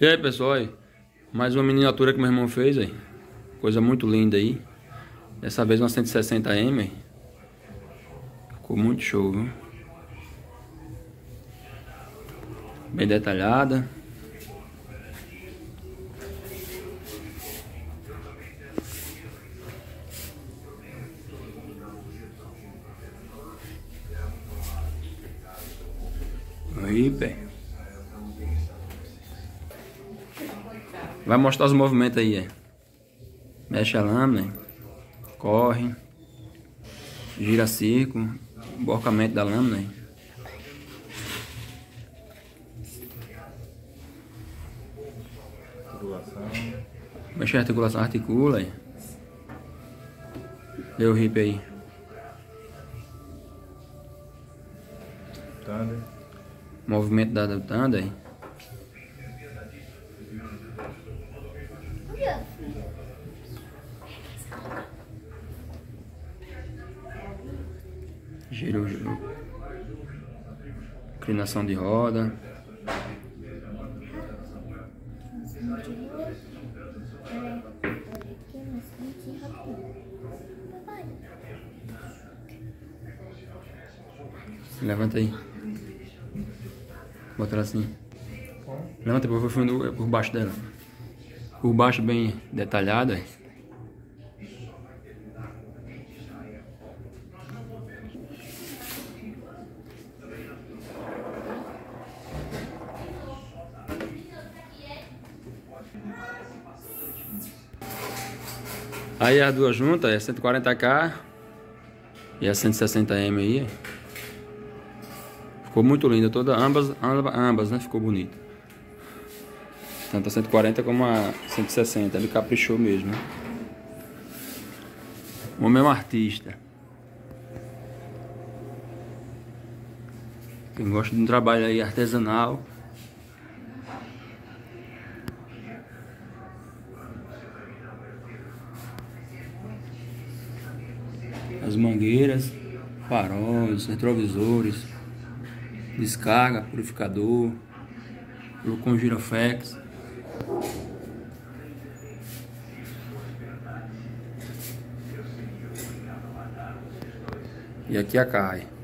E aí pessoal, aí, mais uma miniatura que meu irmão fez aí. Coisa muito linda aí. Dessa vez uma 160M. Aí. Ficou muito show, viu? Bem detalhada. Aí, pé. Vai mostrar os movimentos aí, é. Mexe a lâmina, corre, gira círculo, emborcamento da lâmina. Articulação. Mexe a articulação, articula aí. Vê o hip aí. Thunder. Movimento da, da Thunder aí. Giro, giro. Inclinação de roda. Levanta aí. Bota ela assim. Levanta por, por baixo dela. Por baixo bem detalhada. Aí as duas juntas é 140k e a 160m aí. Ficou muito linda, toda, ambas, ambas, né? Ficou bonita. Tanto a 140 como a 160, ele caprichou mesmo. Né? O mesmo artista. Quem gosta de um trabalho aí artesanal, as mangueiras, faróis, retrovisores, descarga, purificador, com giroflex. E aqui a cai.